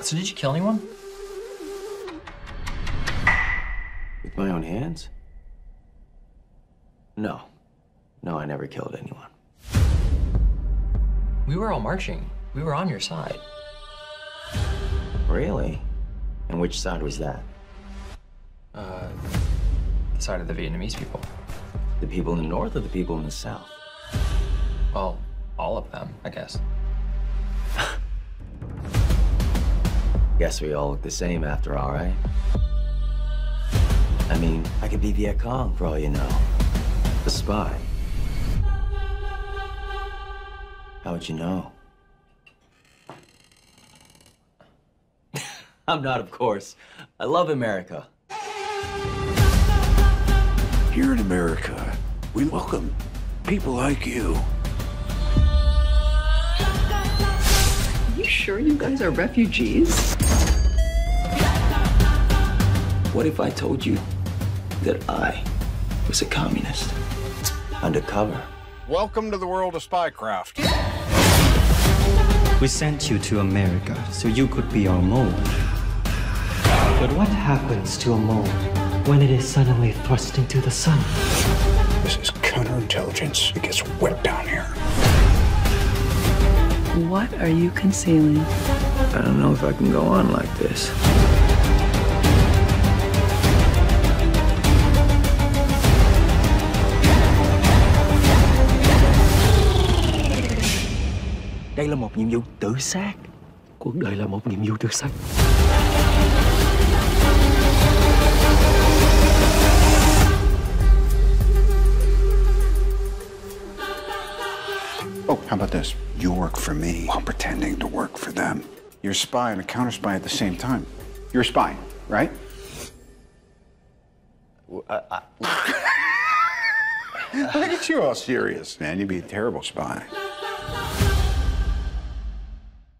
So did you kill anyone? With my own hands? No. No, I never killed anyone. We were all marching. We were on your side. Really? And which side was that? Uh, the side of the Vietnamese people. The people in the north or the people in the south? Well, all of them, I guess. Guess we all look the same after all, right? I mean, I could be Viet Cong for all you know. The spy. How would you know? I'm not, of course. I love America. Here in America, we welcome people like you. Are you sure you guys are refugees? What if I told you that I was a communist? Undercover. Welcome to the world of spycraft. We sent you to America so you could be our mole. But what happens to a mole when it is suddenly thrust into the sun? This is counterintelligence. It gets wet down here. What are you concealing? I don't know if I can go on like this. Đây là một nhiệm vụ tự sát. Cuộc đời là một nhiệm vụ tự sát. Oh, how about this? You work for me while pretending to work for them. You're a spy and a counter spy at the same time. You're a spy, right? Look at you all serious, man. You'd be a terrible spy.